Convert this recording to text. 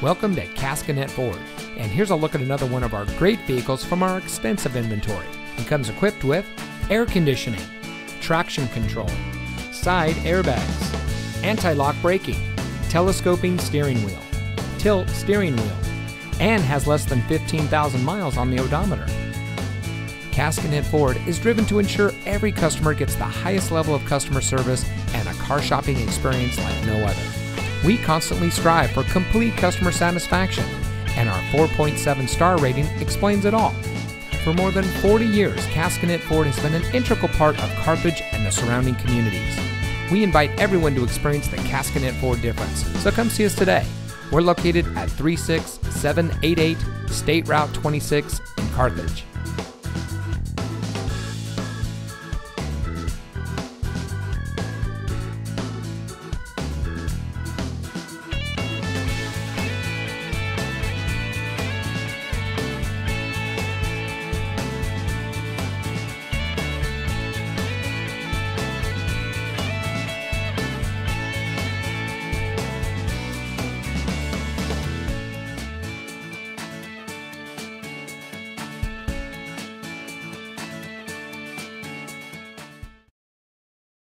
Welcome to Caskinette Ford, and here's a look at another one of our great vehicles from our extensive inventory. It comes equipped with air conditioning, traction control, side airbags, anti-lock braking, telescoping steering wheel, tilt steering wheel, and has less than 15,000 miles on the odometer. Caskinette Ford is driven to ensure every customer gets the highest level of customer service and a car shopping experience like no other. We constantly strive for complete customer satisfaction, and our 4.7 star rating explains it all. For more than 40 years, Caskinette Ford has been an integral part of Carthage and the surrounding communities. We invite everyone to experience the Caskinette Ford difference, so come see us today. We're located at 36788 State Route 26 in Carthage.